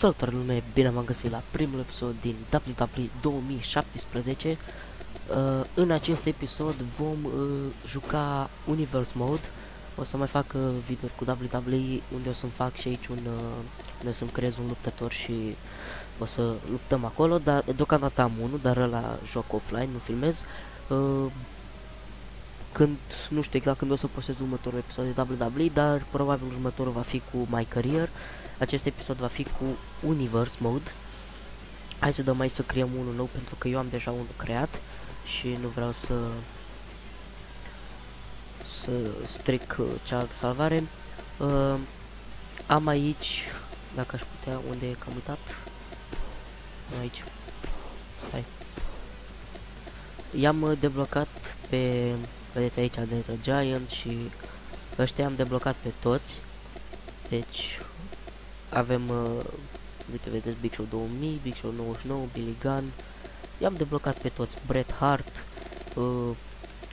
Salutare lume, bine m-am găsit la primul episod din WWE 2017 uh, În acest episod vom uh, juca Universe Mode. O să mai fac uh, video cu WWE unde o să-mi fac și aici un... Uh, unde o să-mi creez un luptător și o să luptăm acolo Dar deocamdată am unul, dar la joc offline, nu filmez. Uh, când, nu știu exact când o să postez următorul episod de WWE, dar probabil următorul va fi cu My Career acest episod va fi cu Universe Mode. Hai să dăm mai să creăm unul nou pentru că eu am deja unul creat și nu vreau să să stric uh, cealaltă salvare. Uh, am aici, dacă aș putea, unde e cam uitat? Aici. Stai. I-am uh, deblocat pe, vedeți aici, de Giant și ăștia am deblocat pe toți. Deci, avem, uh, uite, vedeți, Big Show 2000, Big Show 99, Billy Gunn. I-am deblocat pe toți, Bret Hart, uh,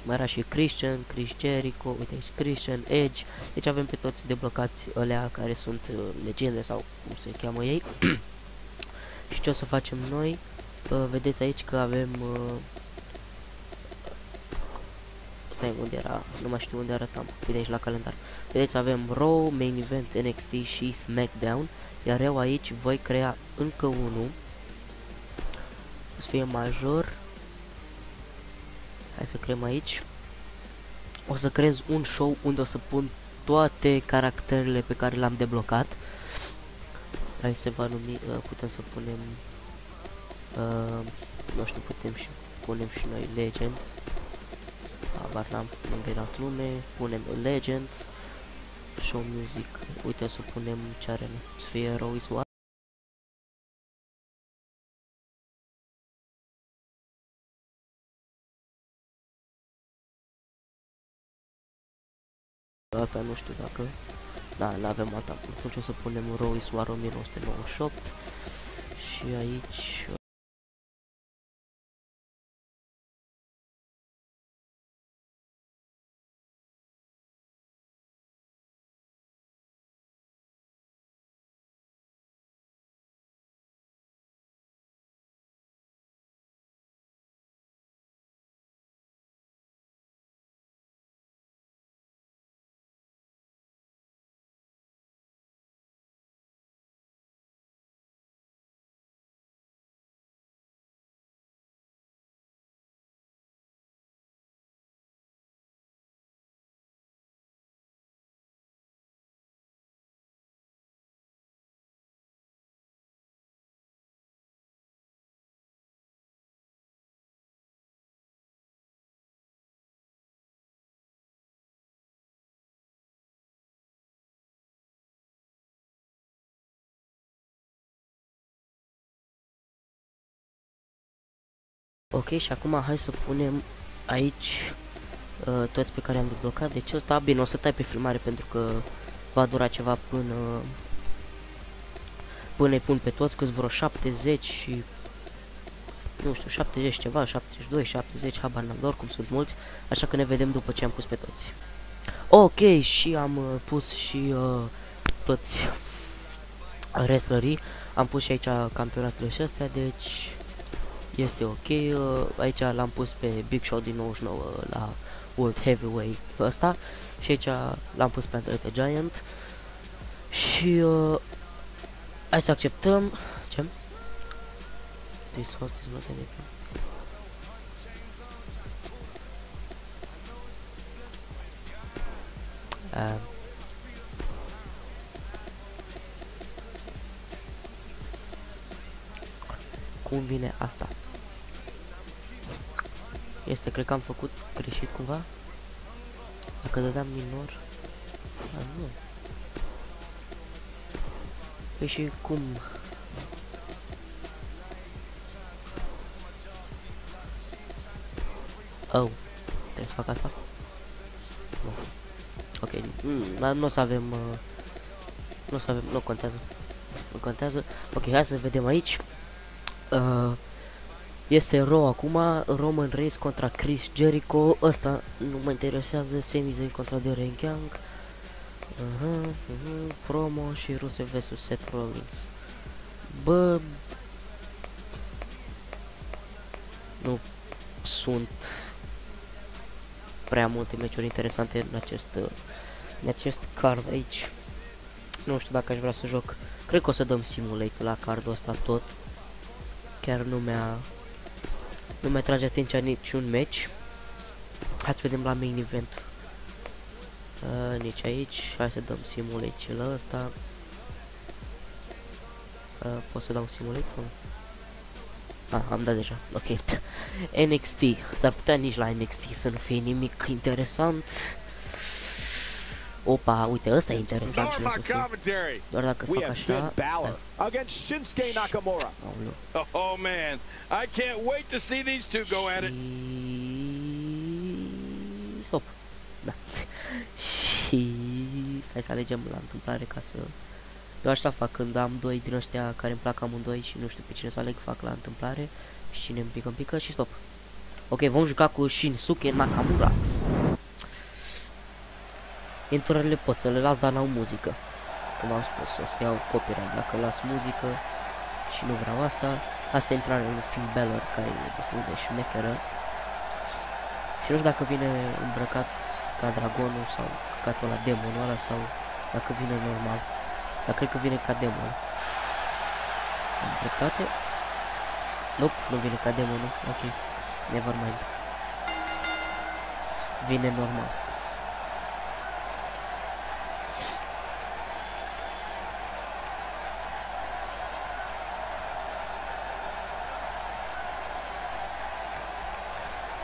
mai era și Christian, Chris Jericho, uite aici Christian, Edge. Deci avem pe toți deblocați alea care sunt uh, legende sau cum se cheamă ei. și ce o să facem noi? Uh, vedeți aici că avem uh, stai unde era, nu mai știu unde arătam, uite aici la calendar. Vedeți, avem Raw, Main Event, NXT și SmackDown, iar eu aici voi crea încă unul. O să fie major. Hai să creăm aici. O să creez un show unde o să pun toate caracterele pe care le-am deblocat. Hai să va numi, uh, putem să punem, uh, nu știu, putem și punem și noi Legends. Abar n-am, nu dat lume, punem Legends show music. Uite să punem ce are să fie Raw is what? Asta nu știu dacă... Da, nu avem alta. Atunci o să punem Raw is War 1998 și aici Ok, și acum hai să punem aici uh, toți pe care am deblocat. Deci ăsta, bine, o să tai pe filmare pentru că va dura ceva până până îi pun pe toți, câți vreo 70 și nu știu, 70 ceva, 72, 70, habar n-am, oricum sunt mulți, așa că ne vedem după ce am pus pe toți. Ok, și am uh, pus și uh, toți wrestlerii, am pus și aici campionatele și astea, deci este ok. Uh, aici l-am pus pe Big Show din 99 la World Heavyweight ăsta și aici l-am pus pe Andre the Giant. Și uh, hai să acceptăm. Ce? This host is not anything. Uh, cum vine asta? Este, cred că am făcut greșit cumva. Dacă dădeam minor... A, nu. Păi și cum? Oh, trebuie să fac asta? Nu. Ok, mm, nu o să avem... Uh, nu o să avem... Nu contează. Nu contează. Ok, hai să vedem aici. Uh, este Raw acum, Roman Reigns contra Chris Jericho, ăsta nu mă interesează, Sami Zayn contra The Ring Young, uh -huh, uh -huh, promo și Rusev vs Seth Rollins. Bă... Nu sunt prea multe meciuri interesante în acest, în acest card aici. Nu știu dacă aș vrea să joc. Cred că o să dăm simulate la cardul ăsta tot. Chiar nu mi-a... Nu mi-a trage atenția niciun match. Hai să vedem la main event. Uh, nici aici. Hai să dăm simulate la ăsta. Uh, pot să dau simulate sau nu? Ah, am dat deja. Ok. NXT. S-ar putea nici la NXT să nu fie nimic interesant. Opa, uite, ăsta e interesant ce să fie. Doar dacă fac așa... Against Shinsuke Nakamura. Oh man, I can't wait to see these two go at it. Stop. Da. Și stai să alegem la întâmplare ca să eu așa fac când am doi din ăștia care îmi plac amândoi și nu știu pe cine să aleg, fac la întâmplare și cine îmi pică, îmi pică și stop. Ok, vom juca cu Shinsuke Nakamura. Intrările pot să le las, dar n-au muzică. Cum am spus, o să iau copyright dacă las muzică și nu vreau asta. Asta e intrarea lui Finn Balor, care e destul de șmecheră. Și nu știu dacă vine îmbrăcat ca dragonul sau căcatul la demonul ăla sau dacă vine normal. Dar cred că vine ca demon. Am dreptate? Nope, nu vine ca demonul. Ok, never mind. Vine normal.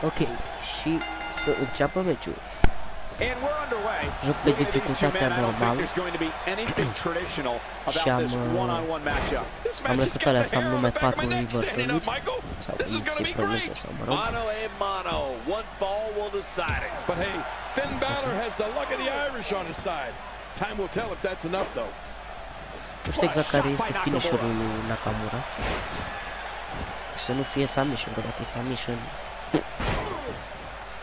Ok, și să înceapă meciul. Joc pe dificultatea normală și am, uh, am lăsat alea să am numai 4 reversal-uri sau nu se pronunță sau mă rog. But hey, Finn Balor has the luck of the Irish on his side. Time will tell if that's enough though. Nu știu exact care este finisherul lui Nakamura. Să nu fie submission, că dacă e submission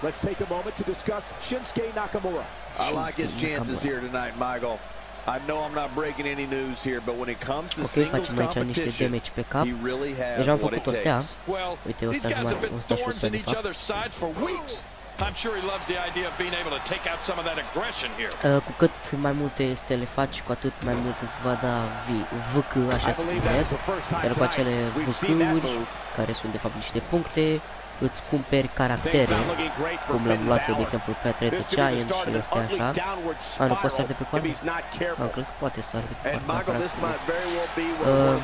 Let's take a moment to discuss Shinsuke Nakamura. I like his chances here tonight, Michael. I know I'm not breaking any news here, but when it comes to okay, facem aici niște damage pe cap. Deja am făcut o stea. Uite, o stea mai, o stea sus de fapt. I'm sure he loves the idea of being able to take out some of that aggression here. Uh, cu cât mai multe stele faci, cu atât mai mult îți va da VK, așa se numesc, iar cu acele VK-uri, care sunt de fapt niște puncte, îți cumperi caractere, cum l-am luat eu, de exemplu, pe Trade Giant și astea așa. A, nu poți să de pe coarne? A, cred că poate să de pe coarne. Uh,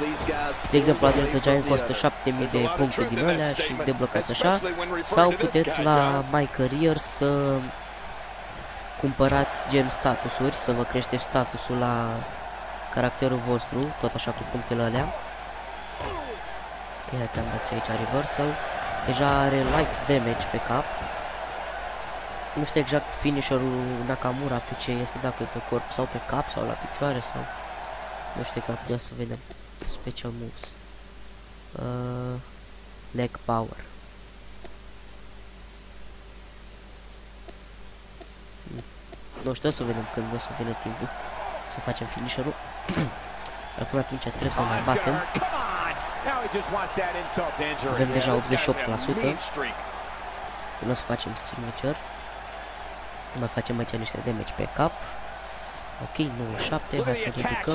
de exemplu, Trade Giant costă 7000 de puncte din alea și deblocați așa. Sau puteți la My Career să cumpărați gen statusuri, să vă crește statusul la caracterul vostru, tot așa cu punctele alea. Ok, am dat aici reversal. Deja are light damage pe cap. Nu știu exact finisherul Nakamura pe ce este, dacă e pe corp sau pe cap sau la picioare sau... Nu știu exact, ia să vedem. Special moves. Uh, leg power. Hmm. Nu știu, să vedem când o să vină timpul să facem finisherul. Dar până atunci trebuie să mai batem. Avem deja 88%. Nu o să facem signature. Mai facem aici niște damage pe cap. Ok, 97, hai să ridicăm.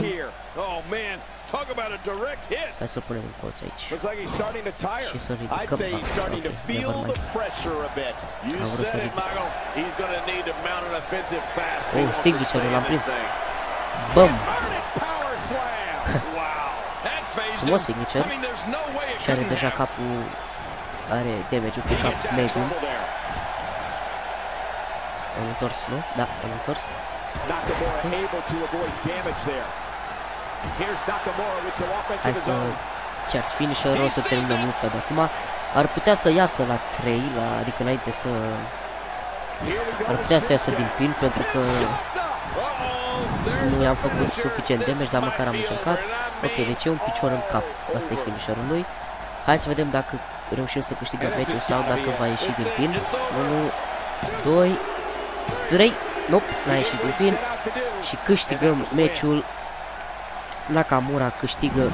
Hai să punem un colț aici. Și să ridicăm. Ah, ok, never mind. Am vrut să ridic. Oh, signature-ul l-am prins. Bum! frumos signature și are deja capul are damage-ul pe cap medium am întors, nu? Da, am întors. Hai să chat finisher, o să terminăm lupta de acum. Ar putea să iasă la 3, la, adică înainte să ar putea să iasă din pin pentru că nu i-am făcut suficient damage, dar măcar am încercat. Ok, deci e un picior în cap. Asta e finisherul lui. Hai să vedem dacă reușim să câștigăm meciul sau dacă va ieși din pin. 1, 2, 3. Nope, n-a ieșit din pin. Și câștigăm meciul. Nakamura câștigă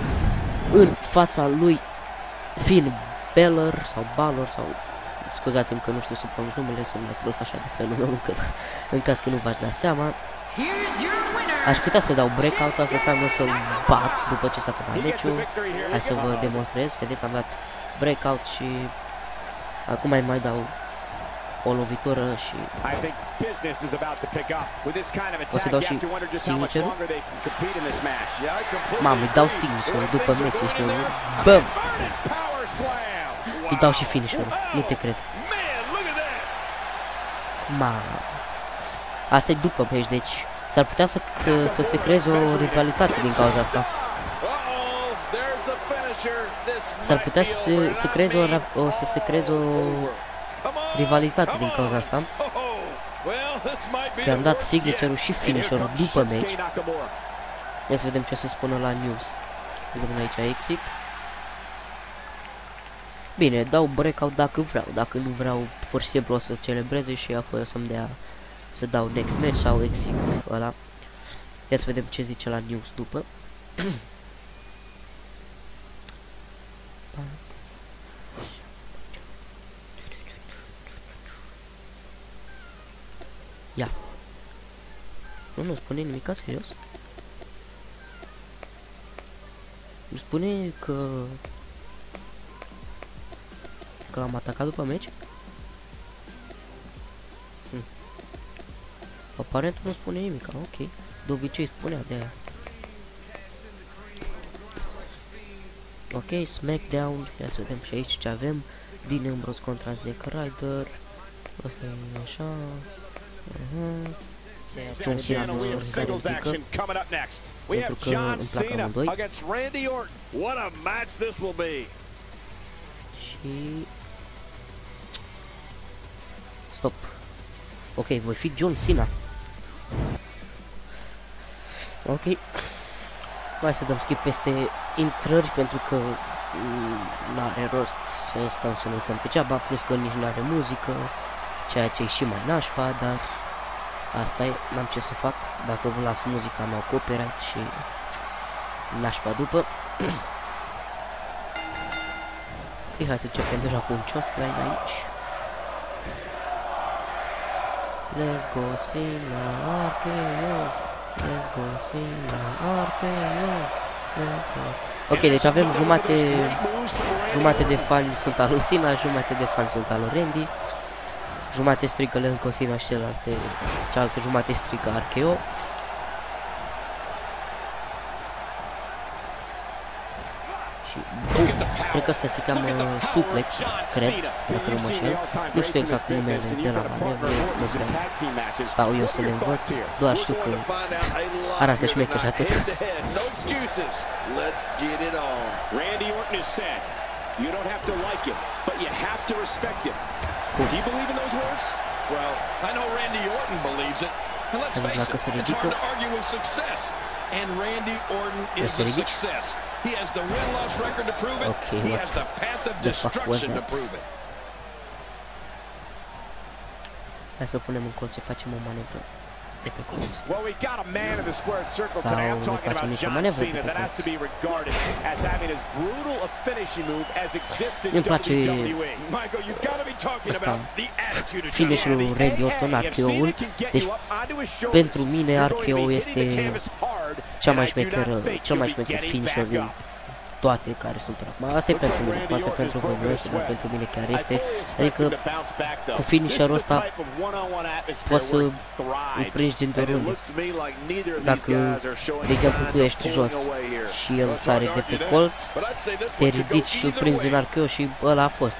în fața lui Finn Balor sau Balor sau scuzați-mi că nu știu să pronunț numele, sunt mai prost așa de felul meu încât în caz că nu v-ați da seama. Aș putea să dau breakout, asta înseamnă să bat după ce s-a terminat meciul. Hai să vă demonstrez, vedeți, am dat breakout și acum mai mai dau o lovitură și o să dau și signature Mamă, îi dau signature după meci, ești nebun. Băm! Îi dau și finisher nu te cred. Ma. Asta e după meci, deci s-ar putea să, să se creeze o rivalitate din cauza asta. S-ar putea să, se, să creeze o, o, să se creeze o rivalitate din cauza asta. I-am dat signature-ul și finisher după meci. Ia să vedem ce o să spună la news. Vedem aici exit. Bine, dau breakout dacă vreau, dacă nu vreau, pur și simplu o să celebreze și apoi o să-mi dea să dau next match sau exit ăla. Ia să vedem ce zice la news după. Ia. Nu, nu spune nimic, serios? Nu spune că că l-am atacat după meci? Aparent nu spune nimic, ok. De obicei spunea de aia. Ok, SmackDown, ia să vedem și aici ce avem. Din Ambrose contra Zack Ryder. Asta e așa. Uh -huh. John Cena nu se ridică pentru că îmi plac amândoi. Și Stop. Ok, voi fi John Cena. Ok. Hai să dăm skip peste intrări pentru că mm, nu are rost să stăm să ne uităm pe ceaba, plus că nici nu are muzică, ceea ce e și mai nașpa, dar asta e, n-am ce să fac, dacă vă las muzica am copyright și nașpa după. ok, hai să începem deja cu un chest line aici. Let's go Sina RKO Let's go Sina RKO Let's go Ok, deci avem jumate Jumate de fani sunt al lui Sina Jumate de fani sunt al lui Randy. Jumate strică Let's go Sina și celelalte Cealaltă jumate strică RKO și Cred că asta se cheamă suplex, cred, dacă nu mă șel. Nu știu exact numele de la manevre, nu vreau. Stau eu să le învăț, doar știu că arată șmecher și atât. Randy Orton is said, you don't have to like him, but you have to respect him. Do you believe in those words? Well, I know Randy Orton believes it. And let's face it, it's hard to argue with success. And Randy Orton is a success. He has the win-loss record to prove it. Okay, he has the path of destruction to prove it. Hai să punem în colț să facem o manevră de pe colț. Well, we got a man in the squared circle today. I'm talking about John Cena that has to be regarded as having as brutal a finishing move as exists in WWE. Michael, you got to be talking about the attitude of finisherul Randy Orton, RKO-ul. Deci, pentru mine RKO este cea mai șmecheră, cel mai șmecher finisher din toate care sunt până acum. Asta e pentru mine, poate pentru voi nu este, dar pentru mine chiar este. Adică cu finisherul ăsta poți să îl prinzi din oriunde. Dacă, de exemplu, tu ești jos și el sare de pe colț, te ridici și îl prinzi în archeo și ăla a fost.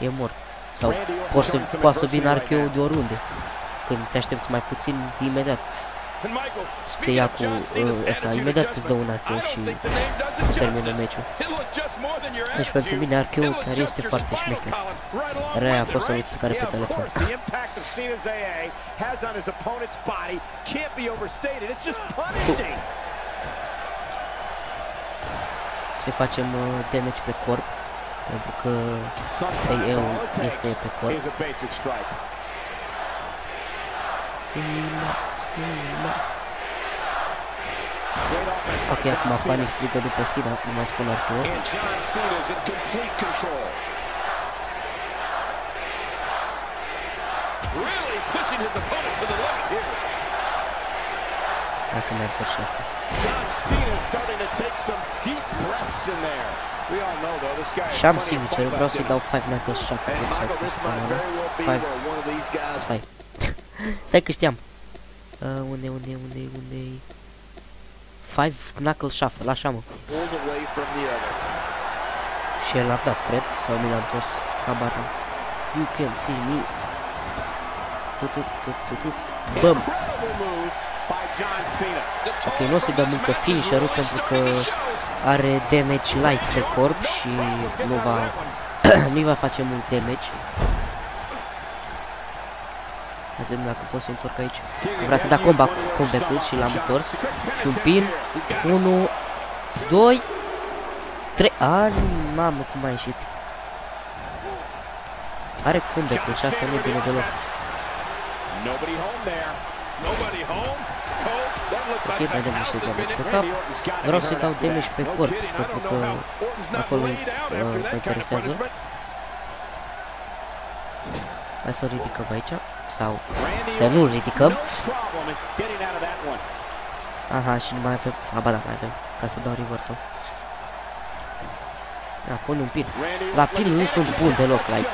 E mort. Sau poți să, poate să vină archeo de oriunde. Când te aștepți mai puțin, imediat te ia cu uh, ăsta, imediat îți dă un archeu și termină meciul. Deci pentru mine archeul chiar este foarte șmecher. Rea a fost o notificare pe telefon. Să facem uh, damage pe corp, pentru că AO este pe corp. Cena, Cena. Ok, acum fanii strigă după sine, nu mai spun Arturo. And John Cena's in complete control. Really pushing his opponent to the limit here. Dacă mai apăr și asta. John Cena starting to take some deep breaths in there. We all know though this guy. Și am signature, vreau să-i dau 5 knuckles shuffle. And Stai, Michael, this stai, might stai, very well be Five. where one of these guys Stai. Stai că știam. Uh, unde, unde, unde, unde Five knuckle shuffle, așa mă. pulls away from the other. Și el a dat, cred, sau mi l-a întors. Habar nu. You can see me. Tu, tu, tu, tu, tu. Băm! Incredible move by John Cena. Ok, nu o să dăm încă finisher-ul pentru că are damage light pe corp și nu va, nu va face mult damage. Hai să vedem dacă pot să întorc aici. Că vrea să da comeback, comeback-ul și l-am întors. Și un pin. 1, 2, 3. A, mamă, cum a ieșit. Are comeback-ul și asta nu e bine deloc. Nobody home there. Nobody home. Cole, that looked Ok, like mai the dăm house niște has been damage pe hit. cap. Orton's gotta Vreau be să-i hurt dau out there. damage pe No corp, kidding, I pentru don't că know how Orton's not acolo laid out uh, after mă that kind of interesează. Punishment. Hai să o ridicăm aici. Sau Randy să nu Orton, ridicăm. No problem in getting out of that one. Aha, și nu mai avem... Sau, ba da, mai avem. Ca să dau reversal. Da, pun un pin. Randy La Orton pin nu like sunt an bun deloc, amateur. like.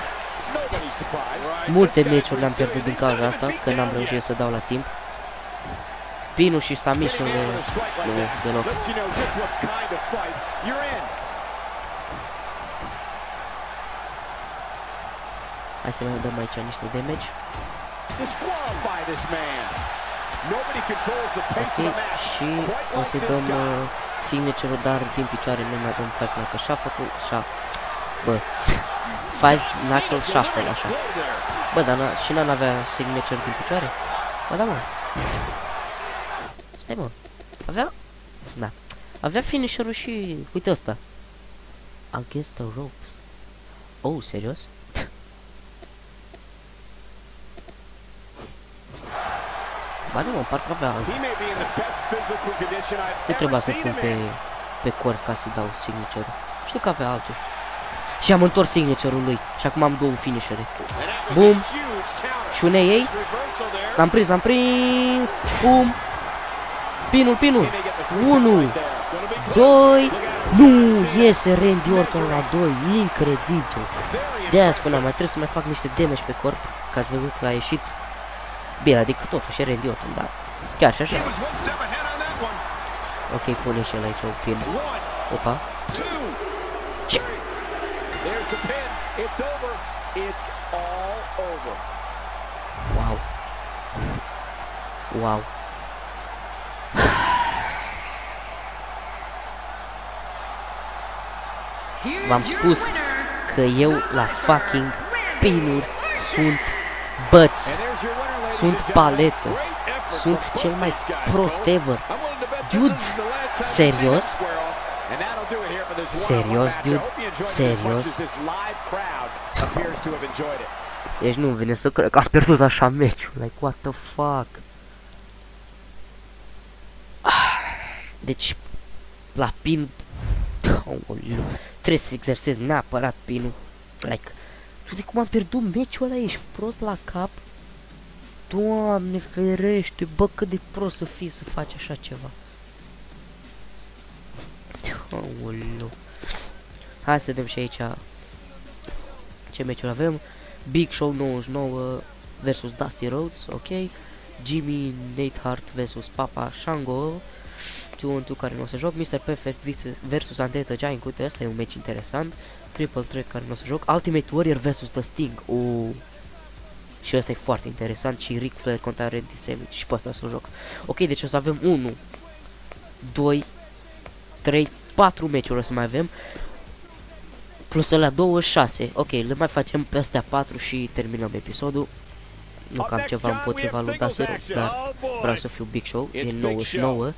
Nobody's surprised. Right, Multe this guy meciuri le-am considered pierdut din he's not cauza even asta, beat că n-am down reușit yet. să dau la timp. Pinul și submission Getting le... out with a strike like nu, that deloc. lets you know just what kind of fight you're in. Hai să mai dăm aici niște damage. Disqualify this man. Nobody controls the pace Ok, of the match. și quite o like să-i this dăm guy. uh, signature-ul, dar din picioare nu mai dăm 5 knuckle shuffle-ul, shuffle. Bă, 5 knuckle shuffle, așa. Blow there. Bă, dar n- și n avea signature din picioare? Bă, da, mă. Stai, mă. Avea... Da. Avea finisher-ul și... Uite ăsta. Against the ropes. Oh, serios? Ba nu, mă, parcă avea... He may be in the best physical condition I've Nu ever trebuia să seen pun him pe, in. pe cors ca să-i dau signature Știu că avea altul. Și am întors signature-ul lui. Și acum am două finishere. And that was Boom. a huge counter. Și unei ei. Nice reversal there. L-am prins, l-am prins. Bum. Pinul, pinul. He may get the three 1, count right there. Gonna be close. 2. Nu, iese Randy Orton la 2. Incredibil. Very De aia impressive. spuneam, mai trebuie să mai fac niște damage pe corp. Că ați văzut că a ieșit bine, adică totuși e Randy Orton, dar chiar și așa. He was one step ahead on that one. Ok, pune și el aici un pin. One, Opa. two. There's the pin. It's over. It's all over. Wow. Wow. V-am spus că eu la fucking pinuri sunt băț. And there's your winner, ladies Sunt and gentlemen. paletă. Great effort Sunt from cel both mai these guys, prost Cole. ever. I'm willing to bet Dude, this is the last time we've seen serios? them square off. And that'll do it here for this Serios, one-on-one match. I dude? hope you enjoyed it as much Serios? as this live crowd appears to have enjoyed it. Deci nu vine să cred că a pierdut așa meciul. Like, what the fuck? Ah, Deci, la pin... Aoleu, trebuie să exersez neapărat pinul. Like, uite cum am pierdut meciul ăla, ești prost la cap? Doamne ferește, bă, cât de prost să fii să faci așa ceva. Aoleu. Hai să vedem și aici ce meciuri avem. Big Show 99 versus Dusty Rhodes, ok. Jimmy Nate Hart versus Papa Shango. 2 on 2 care nu o să joc. Mr. Perfect versus- versus Andre the Giant. Uite, ăsta e un match interesant. Triple Threat care nu o să joc. Ultimate Warrior versus The Sting. Oh. Și ăsta e foarte interesant. Și Ric Flair contra Randy Savage. Și pe ăsta o să joc. Ok, deci o să avem 1, 2, 3, 4 meciuri o să mai avem. Plus la 26. Ok, le mai facem pe astea 4 și terminăm episodul. Nu că am ceva împotriva lui Dusty Rhodes, dar vreau să fiu Big Show. E 99.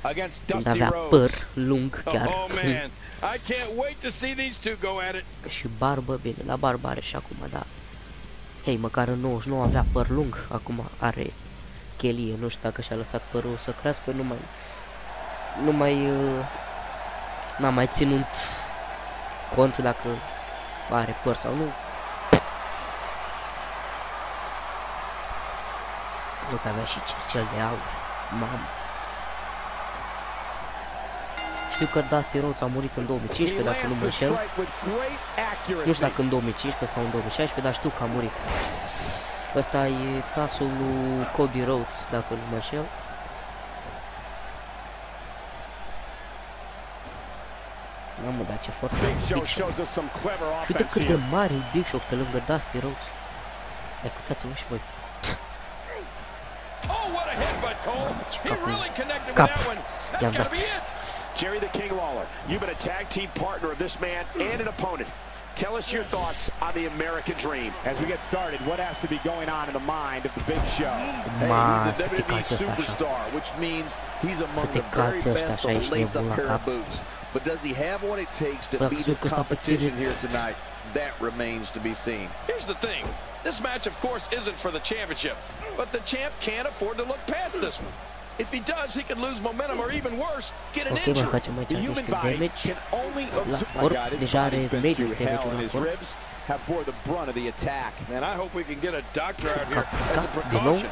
Când avea păr lung chiar. Oh man, I can't wait to see these two go at it. și barbă, bine, la barbă are și acum, da. Hei, măcar în 99 avea păr lung, acum are chelie, nu știu dacă și-a lăsat părul să crească, nu mai, nu mai... Uh, n-am mai ținut cont dacă are păr sau nu. Văd avea și cel de aur. Mamă. Știu că Dusty Rhodes a murit în 2015, dacă nu mă înșel. Nu știu dacă în 2015 sau în 2016, dar știu că a murit. Ăsta e tasul lui Cody Rhodes, dacă nu mă înșel. Mamă, dar ce forță Big Show. Și uite cât de mare e Big Show pe lângă Dusty Rhodes. Hai, uitați-vă și voi. That one. That's gotta be it. Jerry the King Lawler, you've been a tag team partner of this man and an opponent. Tell us your thoughts on the American Dream. As we get started, what has to be going on in the mind of the Big Show? Hey, he's a WWE superstar, which means he's among the very best to lace up pair of boots. But does he have what it takes to beat his competition here tonight? That remains to be seen. Here's the thing. This match, of course, isn't for the championship. But the champ can't afford to look past this one. If he does, he could lose momentum or even worse, get an okay, injury. facem aici niște damage. La corp, deja are medium damage la corp. Have bore the brunt of the attack. And I hope we can get a doctor out here as a precaution.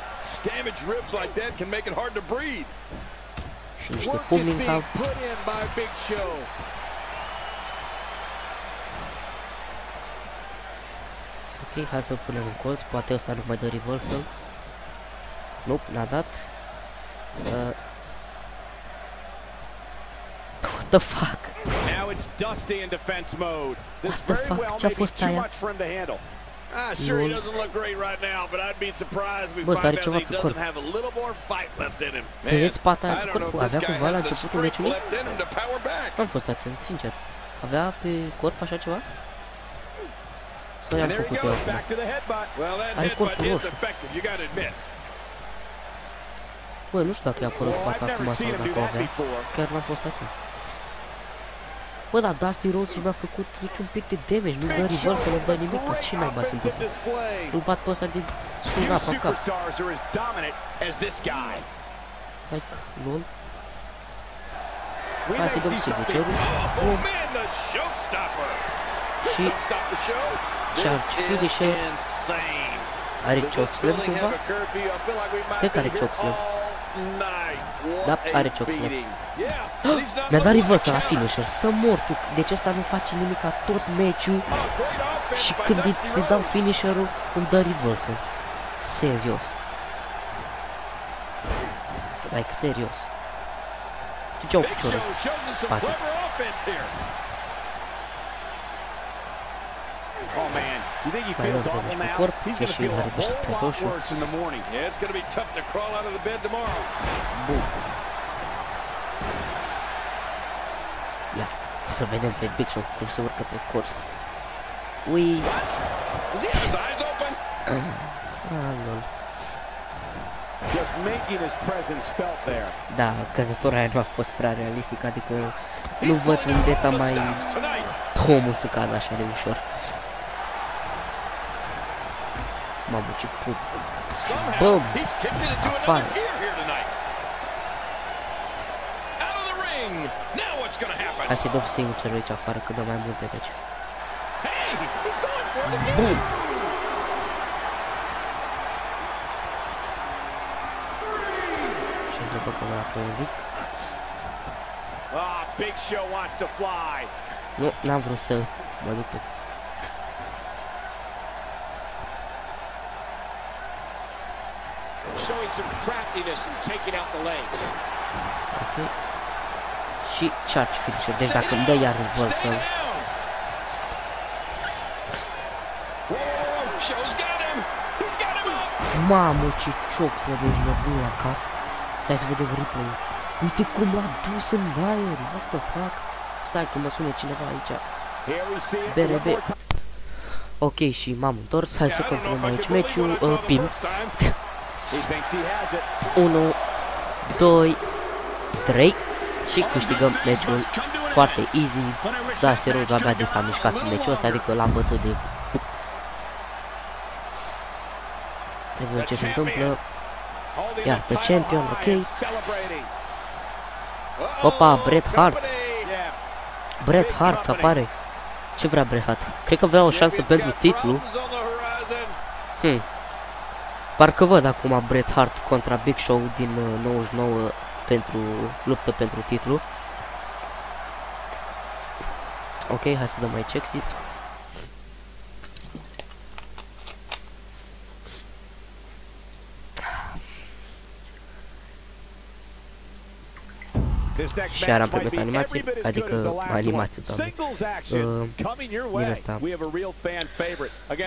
Damaged ribs like that can make it hard to breathe. Și niște pumni în by Big Show. Ok, hai să punem un colț, poate ăsta nu mai dă reversal. Nope, n-a dat. Uh, what the fuck? Now it's Dusty in defense mode. This what the very fuck? well Ce-a may be fost too aia? much for him to handle. Ah, sure he doesn't look great right now, but I'd be surprised we Bă, find out ceva that he pe doesn't corp. have a little more fight left in him. Vedeți pata I pe don't know corpul? if this Avea guy cumva la has the începutul strength meciului? left in him to power back. Nu am fost atent, sincer. Avea pe corp așa ceva? Sau i-am And there he făcut eu goes, acum? back to the headbutt. Well, that Are headbutt corpul is roșu. Effective, you gotta admit. Bă, nu știu dacă i-a apărut Oh, pata I've acum never sau seen him do dacă o that avea. before. Chiar n-am fost atent. Bă, dar Dusty Rhodes nu mi-a făcut niciun pic de damage, nu dă reversal, nu dă nimic, dar ce naiba se întâmplă? Îl bat pe ăsta de Few sunat în cap. superstars are as dominant as this guy. Like, lol. We Hai may să dăm see something. signature Oh, man, the showstopper. și Don't stop the show. charge finisher. Insane. Are chokeslam cumva? Cred că are chokeslam. Da, are chokeslam. Mi-a dat reversal la finisher, să mor tu, deci ăsta nu face nimic ca tot meciul și când îți se dau finisherul îmi dă reversal. Serios. Like, serios. Duceau Big piciorul Show shows us some spate. Clever offense here. Oh man, you think he Mai feels rău de awful nici pe now? corp, He's e gonna și feel el a are deja whole pe lot roșu. worse in the morning. Yeah, it's going to be tough to crawl out of the bed tomorrow. Bun. Ia, să vedem pe Big Show cum se urcă pe curs. Ui, What? Does he have his eyes open? ah, lol. Just making his presence felt there. Da, căzătura aia nu a fost prea realistică, adică nu văd unde ta mai Stops tonight. omul să cadă așa de ușor. Mamă, ce put. Somehow, Boom. he's kicked it into Afară. another gear here tonight. Out of the ring. Now what's going to happen? Hai să-i dăm signature aici afară, că dă mai multe deci. Hey, he's going for it again. Bum! Și să băgăm la pe un pic. Ah, Big Show wants to fly. Nu, n-am vrut să mă duc pe... some craftiness and taking out the legs. Ok. Și charge finisher. Deci dacă îmi dă iar reversal, Stay down. Whoa, whoa, whoa. Show's got him. He's got him up. Mamă, ce cioc slăbă nebun la cap. Stai să vedem replay Uite cum l-a dus în aer. What the fuck? Stai că mă sună cineva aici. Here we see it. BRB. one more time. Ok, și m-am întors. Hai să Yeah, I don't know continuăm if I aici can believe meciul. what I saw Uh, the pin. 1, 2, 3 și câștigăm meciul foarte easy. Da, Serod abia de s-a mișcat în meciul ăsta, adică l-am bătut de... Ne vedem ce se întâmplă. Holding Yeah, the the title champion, high okay. and Celebrating. Opa, Bret Hart. Bret Hart apare. Ce vrea Bret Hart? Cred că vrea o șansă pentru titlu. Hmm. Parcă văd acum Bret Hart contra Big Show din 99 uh, pentru luptă pentru titlu. Ok, hai să dăm aici exit. Și iar am primit animații, adică animații, doamne. Uh, din asta.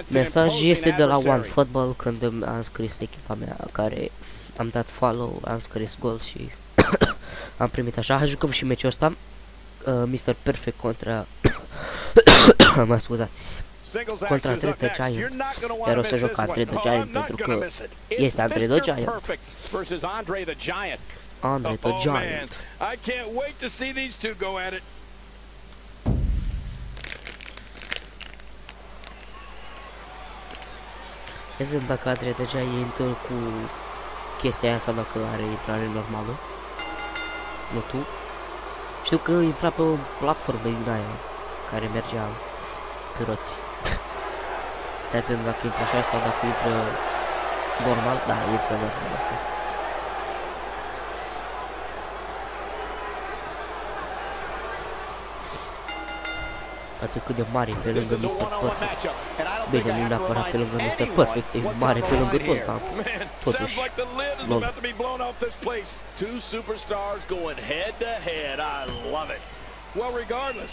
Mesaj este de la One Football când am scris echipa mea care am dat follow, am scris gol și am primit așa. Hai jucăm și meciul ăsta. Uh, Mr. Perfect contra... mă scuzați. Contra Andre the Giant. Iar o să joc Andre the Giant pentru că este Andre the Giant. Andre the oh, Giant. I can't wait to see these two go at it. Vedem dacă Andre deja intră cu chestia aia sau dacă are intrare normală. Nu tu. Știu că intra pe o platformă din aia care mergea pe roți. Dați dacă intră așa sau dacă intră normal. Da, intră normal, ok. Uitați cât de mare pe lângă Mr. Perfect. Bine, nu neapărat pe lângă Mr. Perfect, e mare pe lângă toți, dar totuși. Lol. Two superstars going head to head. I love it. Well, regardless,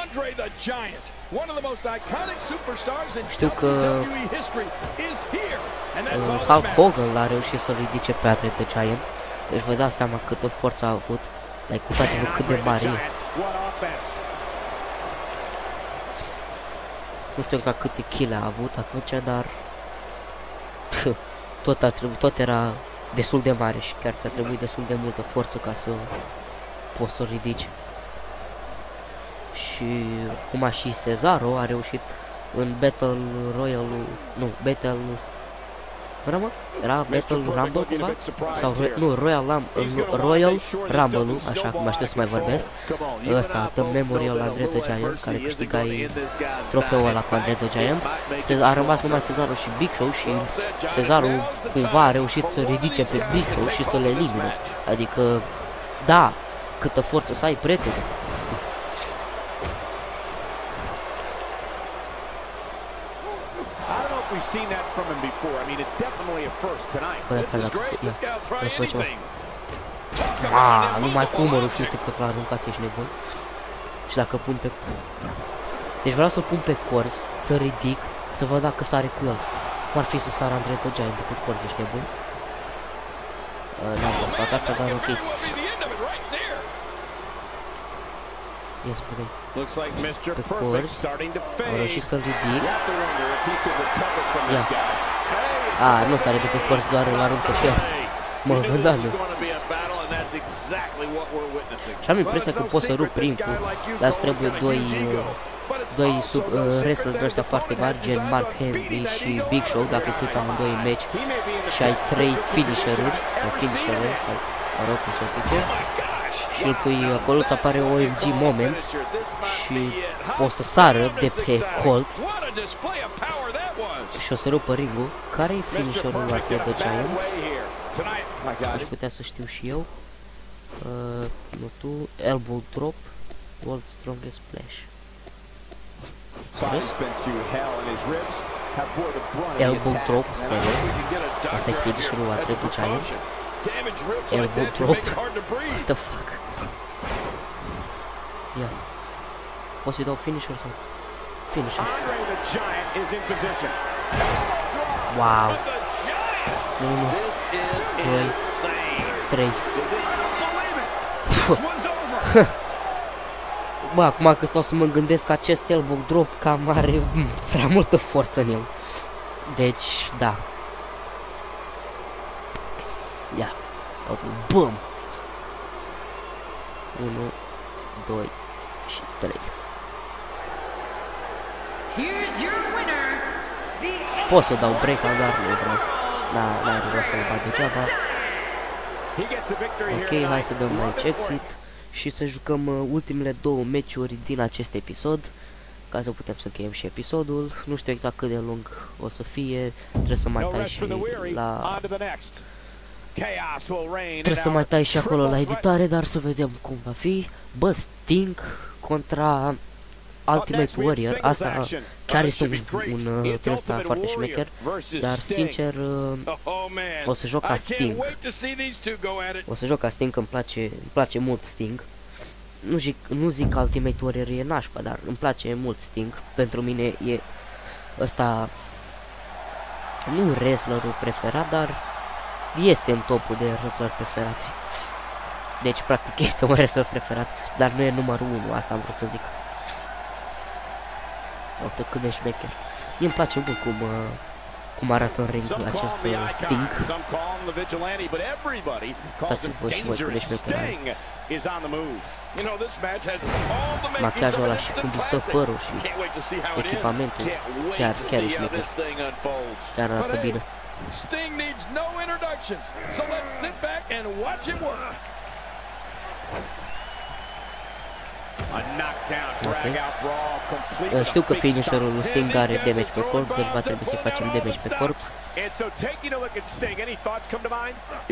Andre the Giant, one of the most iconic superstars in WWE history, is here. And that's all Hulk Hogan l-a reușit să ridice pe Andre the Giant. Deci vă dați seama câtă forță a avut. Like, uitați-vă cât de mare e. Nu știu exact câte kill a avut atunci, dar tot, a trebuit, tot era destul de mare și chiar ți-a trebuit destul de multă forță ca să poți să ridici. Și cum a și Cezaro a reușit în Battle Royale, nu, Battle Rămă? Era Battle Rumble cumva? Sau nu, Royal, Lam Royal Rumble, așa cum aștept să mai vorbesc. Ăsta, The Memorial Andre the Giant, care câștiga trofeul ăla cu Andre the Giant. A rămas numai Cezaro și Big Show și Cezaro cumva a reușit să ridice pe Big Show și să le elimine. Adică, da, câtă forță să ai, prietene. Seen that from him before. I mean, it's definitely a first tonight. This is great. This guy will try anything. Ma, numai cu umărul și uite cât l-a aruncat, ești nebun. Și dacă pun pe... Deci vreau să-l pun pe corzi, să ridic, să văd dacă sare cu el. Cum ar fi să sară Andre the Giant pe corzi, ești nebun? Uh, N-am pot să fac asta, dar ok. Ia să vedem. Pe curs. Am reușit să-l ridic. Ia. A, nu sare de pe curs, doar îl aruncă pe el. Mă, da, nu. Și am impresia că pot să rup ring-ul, dar trebuie doi, uh, doi sub, uh, wrestler de ăștia foarte mari, gen Mark Henry și Big Show, dacă pui pe amândoi în match și ai trei finisher-uri, sau finisher-uri, sau, mă rog, cum să zice, și îl pui acolo, îți apare OMG Moment și poți să sară de pe colț și o să rupă ringul. Care e finisherul la The Giant? Aș putea să știu și eu. Uh, nu tu, Elbow Drop, World Strongest Splash. Serios? Elbow Drop, serios? Asta e finisherul la The Giant? Elbow Drop? What the fuck? Ia. Poți să-i dau finisher sau? Finisher. Wow. 1, 2, 3. Bă, acum că stau să mă gândesc acest elbow drop cam are prea multă forță în el. Deci, da. Ia. Bum! 1, 2, și 3. Pot să dau break dar nu vreau. Da, n-are rost să-l bag degeaba. Ok, hai să dăm aici exit. și să jucăm uh, ultimele două meciuri din acest episod ca să putem să încheiem și episodul. Nu știu exact cât de lung o să fie, trebuie să mai tai și la... Trebuie să mai tai și acolo la editare, dar să vedem cum va fi. Bă, Sting contra Ultimate Warrior, asta chiar este un, un uh, ăsta foarte șmecher, dar sincer uh, oh, o să joc ca Sting. O să joc ca Sting, îmi place, îmi place mult Sting. Nu zic, nu zic că Ultimate Warrior e nașpa, dar îmi place mult Sting. Pentru mine e ăsta nu wrestlerul preferat, dar este în topul de wrestler preferați. Deci, practic, este un wrestler preferat, dar nu e numărul 1, asta am vrut să zic. Uite cât de șmecher. Mie îmi place mult cum, uh, cum arată în ring acest uh, Sting. Uitați-vă și voi cât de șmecher are. Machiajul ăla și cum stă părul și echipamentul, chiar, chiar e șmecher. Chiar arată bine. Sting needs no introductions, so let's sit back and watch him work. Okay. Știu că finisherul lui Sting are damage pe corp, deci va trebui să facem damage pe corp.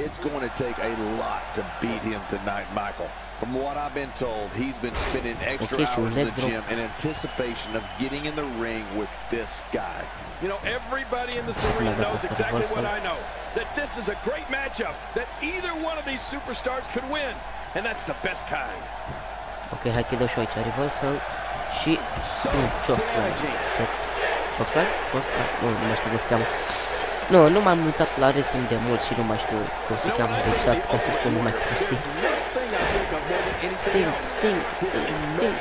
It's going to take a lot to beat him tonight, Michael. From what I've been told, he's been spending extra okay, hours in the gym in anticipation of getting in the ring with this guy. You know, everybody in this arena knows exactly what I know. That this is a great matchup, that either one of these superstars could win. And that's the best kind. Ok, hai că dau și aici reversal și... Nu, chokeslam. Chokes... Chokeslam? Chokeslam? Nu, nu mai știu cum se cheamă. Nu, nu m-am uitat la wrestling de mult și nu mai știu cum se cheamă exact, ca să spun numai prostii. Sting, Sting, Sting, Sting.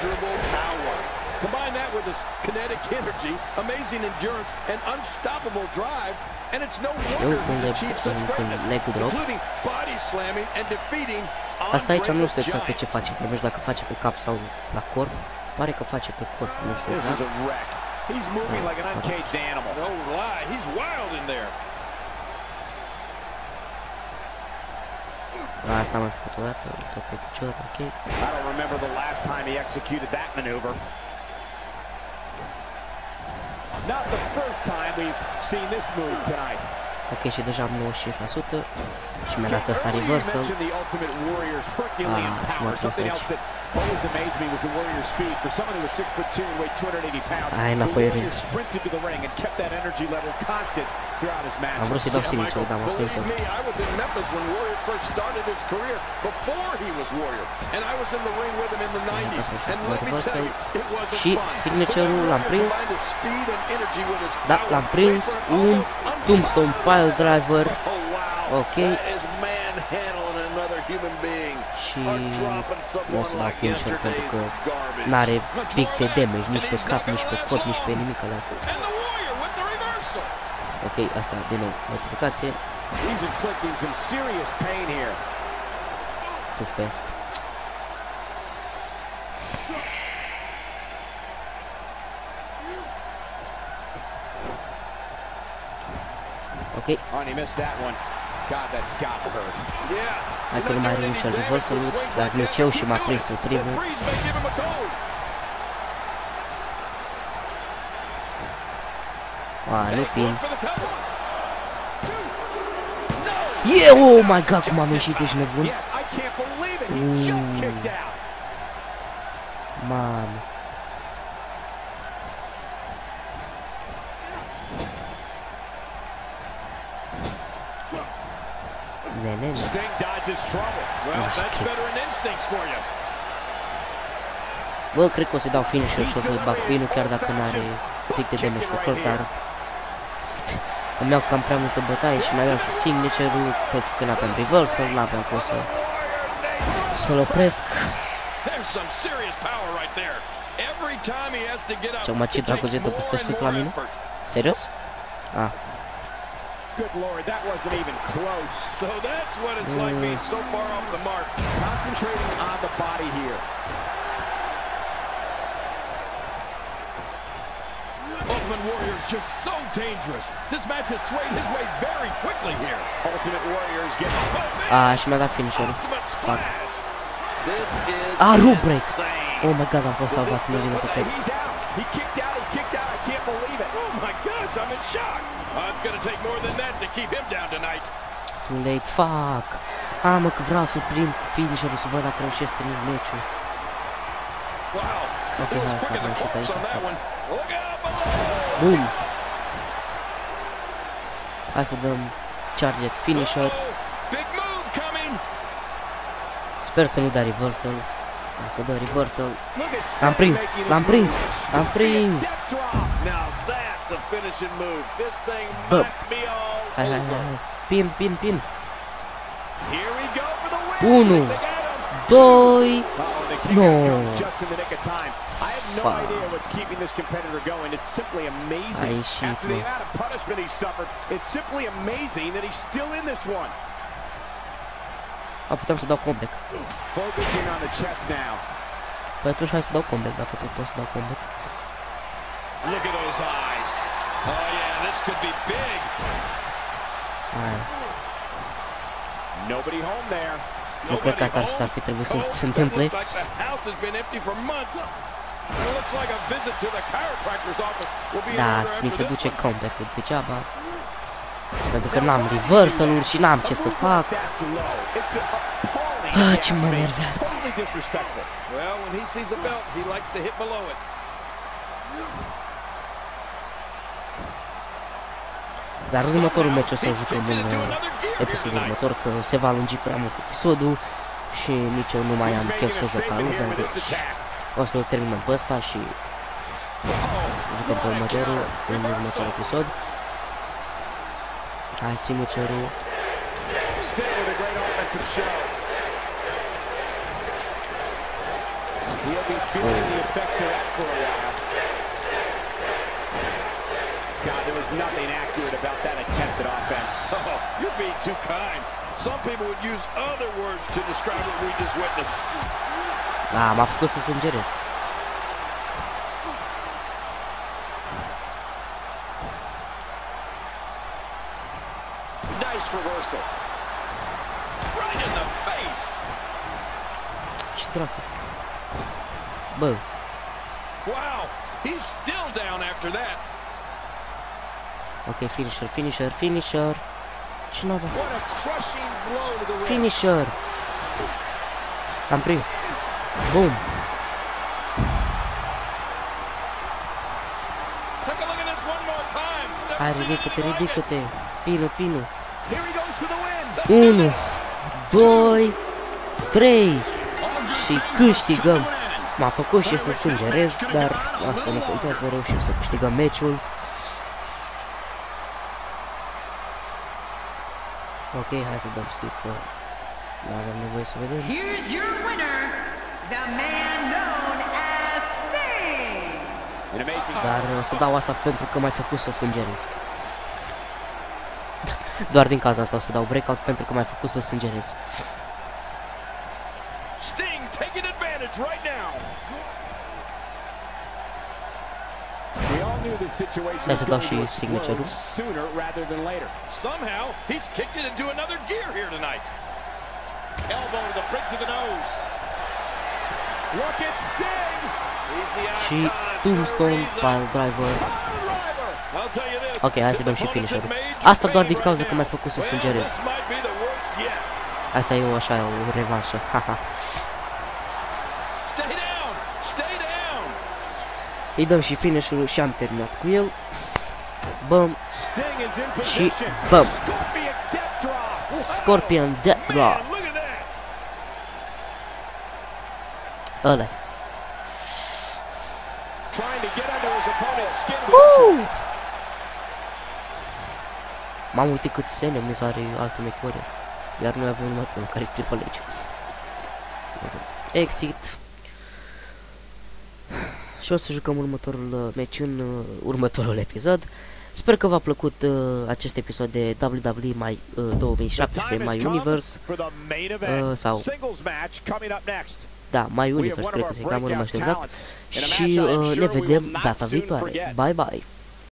Combine that with his kinetic energy, amazing endurance, and unstoppable drive, and it's no wonder he's achieved such greatness, including body slamming and defeating Asta aici nu știu exact pe ce face, nu știu dacă face pe cap sau la corp. Pare că face pe corp, nu știu exact. He's moving like an uncaged animal. Oh, no lie, he's wild in there. Asta am făcut o dată, tot pe picior, ok. I don't remember the last time he executed that maneuver. Not the first time we've seen this move tonight. Ok, și deja am 95% și mi-a dat asta reversal. Ah, mă pus aici. Always amazed me was the Warrior's speed. For someone who was 6 foot 2 and weighed 280 pounds, Ai, the Warrior sprinted to the ring and kept that energy level constant throughout his match. Am vrut să-i dau signature, dar m-a prins I was in Memphis when Warrior first started his career before he was Warrior. And I was in the ring with him in the 90s. And let me tell you, it wasn't Și signature-ul l-am prins. Da, l-am prins. Un Tombstone Pile Driver. Ok. Și nu o să dau finisher pentru că n-are big de damage nici pe cap, nici pe corp, nici pe nimic ăla. Ok, asta din nou, notificație. Too fast. Ok. Hai că nu mai are nici al reversal dar Liceu și m-a prins în primul. A, nu pin. Yeah, oh my god, cum am ieșit, ești nebun. Mm. Mamă. Nenene. Bă, cred că o să dau finisher și o să bag pinul chiar dacă nu are pic de damage pe corp, dar îmi iau cam prea multă bătaie și mai iau și signature-ul pentru că n-aveam reversal, n-aveam cum să să-l opresc. Ce acum ce dracu zetă peste sfânt la mine? Serios? Ah. Good lord, that wasn't even close. So that's what it's mm. like being so far off the mark. Concentrating on the body here. Ultimate Warrior is just so dangerous. This match has swayed his way very quickly here. Ultimate Warriors get... Ah, și mi-a dat finisher Fuck. A, rup break! Oh my god, I'm fost salvat, nu vine să cred. He kicked out, he kicked out, I can't believe it. Oh my gosh, I'm in shock. Oh, it's gonna take more than that to keep him down tonight. Too late, fuck. Ah, mă, că vreau să prind finisherul să văd dacă reușesc să meciul. Wow. Ok, hai, hai, hai, și aici. Look out below. Boom! Hai să dăm charget finisher. Sper să nu dea reversal. Dacă dă reversal... L-am prins! L-am prins! L-am prins! Bă! Hai, hai, hai, hai! Pin, pin, pin! 1 2 9 No. out comes just in the nick of time. I have no Fuck. idea what's keeping this competitor going. It's simply amazing. After the amount of punishment he suffered, it's simply amazing that he's still in this one. A, puteam să dau comeback. Focusing on the chest now. Păi atunci hai să dau comeback, dacă tot pot să dau comeback. Look at those eyes. Oh yeah, this could be big. Nobody home there. Nu cred că asta ar, ar fi trebuit să se întâmple. Looks like the house has been empty for months. It looks like a visit to the chiropractor's office will be in Da, order mi se after this duce one. comeback-ul degeaba. Pentru că n-am reversal-uri și n-am ce să fac. That's low. It's appalling. Ah, if ce you mă ask me. enervează. Totally disrespectful. Well, when he sees the belt, he likes to hit below it. Dar următorul meci o să He's jucăm kicked în into uh, another gear here episodul tonight. următor, că se va lungi prea mult episodul și nici eu nu mai He's am making chef a să joc statement o să-l terminăm pe ăsta și jucăm pe următorul, în următorul episod. Hai, show. He'll be feeling the effects of that for a while. God, there was nothing accurate about that attempt at offense. Oh, you're being too kind. Some people would use other words to describe what we just witnessed. Da, m-a făcut să sângerez. Nice reversal. Right in the face. Ce dracu. Bă, Wow, he's still down after that. ok, finisher, finisher, finisher. Ce naiba? What a crushing blow to the ribs. Finisher! L-am prins. Bum! Take a look at this one more time. Never Hai, seen ridică-te, anything like it. ridică-te. Pinu, pinu. Here he goes for the win. 1, 2, 3 și câștigăm. M-a făcut și să sângerez, dar asta nu contează, reușim să câștigăm meciul. Ok, hai să dăm skip, că nu avem nevoie să vedem. Here's your winner, the man known as Sting. An amazing Dar o să dau asta pentru că m-ai făcut să sângerez. Doar din cauza asta o să dau breakout pentru că m-ai făcut să sângerez. Sting taking advantage right now. We all knew this situation Hai was să dau și to explode signature-ul. sooner rather than later. Somehow, he's kicked it into another gear here tonight. Elbow to the bridge of the nose. Și icon Tombstone, for a Pile Driver. Driver. I'll tell you this. Ok, hai să dăm și This opponent's finisher-ul. in major Asta doar din pain cauza right că m-ai now. făcut să Well, sângerez. this might be the worst yet. Asta e o așa, o revanșă. Haha. Stay down. Stay down. Îi dăm și finisher-ul și am terminat cu el. Băm Sting is in și position. băm. Scorpion death drop. Scorpion Death Drop. Man, look at that. Ăla Trying to get under his opponent's skin with this one. M-am uitat cât sene mi are Ultimate Warrior. Iar noi avem numai pe unul care e Triple H. Exit. Și o să jucăm următorul uh, meci în uh, următorul episod. Sper că v-a plăcut uh, acest episod de WWE mai uh, The 2017 time has My come Universe. for the main event. Uh, sau- Singles match coming up next. Da, My We have Universe one cred of că se our cheamă, nu mai breakout știu exact. talents in a Și match I am uh, sure ne we will vedem not data soon viitoare. forget. Bye bye!